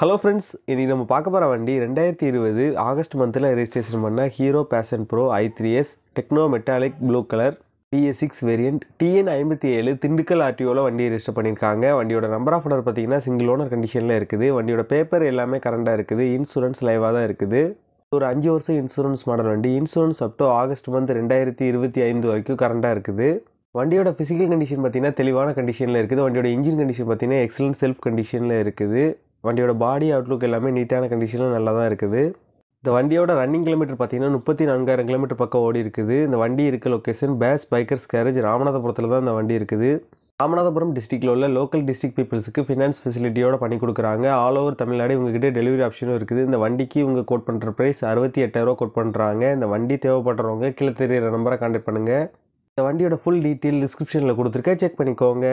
Hello friends இன்றைக்கி நம்ம பார்க்க போகிற வண்டி ரெண்டாயிரத்தி இருபது ஆகஸ்ட் மந்தில் ரெஜிஸ்ட்ரேஷன் பண்ண Hero Passion Pro i three S techno metallic blue colour BS six variant TN ஐம்பத்தி ஏழு திண்டுக்கல் ஆர்டிஓவில் வண்டி ரெஜிஸ்டர் பண்ணியிருக்காங்க. வண்டியோட நம்பர் ஆஃப் ஓனர் பார்த்தீங்கன்னா சிங்கிள் ஓனர் கண்டிஷனில் இருக்குது. வண்டியோட பேப்பர் எல்லாமே கரண்டாக இருக்குது. இன்சூரன்ஸ் லைவாக தான் இருக்குது. ஒரு அஞ்சு வருஷம் இன்சூரன்ஸ் மாடல் வண்டி. Insurance up to August month ரெண்டாயிரத்தி இருபத்தி ஐந்து வரைக்கும் கரண்டாக இருக்குது. வண்டியோட ஃபிசிக்கல் கண்டிஷன் பார்த்தீங்கன்னா தெளிவான கண்டிஷனில் இருக்குது. வண்டியோட இன்ஜின் கண்டிஷன் பார்த்தீங்கன்னா எக்ஸலன்ட் செல்ஃப் கண்டிஷனில் இருக்குது. வண்டியோட பாடி அவுட்லுக் எல்லாமே நீட்டான கண்டிஷனில் நல்லா தான் இருக்குது. இந்த வண்டியோட ரன்னிங் கிலோமீட்டர் பார்த்தீங்கன்னா முப்பத்தி நான்காயிரம் கிலோமீட்டர் பக்கம் ஓடி இருக்குது. இந்த வண்டி இருக்க லொக்கேஷன் பேஸ் பைக்கர்ஸ் கேரேஜ் ராமநாதபுரத்தில் தான் இந்த வண்டி இருக்குது. ராமநாதபுரம் டிஸ்ட்ரிக்டில் உள்ள லோக்கல் டிஸ்ட்ரிக்ட் பீப்புள்ஸுக்கு ஃபினான்ஸ் ஃபெசிலிட்டியோட பண்ணி கொடுக்குறாங்க. ஆல் ஓவர் தமிழ்நாடு உங்ககிட்ட டெலிவரி ஆப்ஷனும் இருக்குது. இந்த வண்டிக்கு இவங்க கோட் பண்ணுற ப்ரைஸ் அறுபத்தி எட்டாயிரரூவா கோட் பண்ணுறாங்க இந்த வண்டி தேவைப்படுறவங்க கீழே தெரியிற நம்பரை கான்டாக்ட் பண்ணுங்கள் இந்த வண்டியோட ஃபுல் டீட்டெயில் டிஸ்கிரிப்ஷனில் கொடுத்துருக்கேன். செக் பண்ணிக்கோங்க.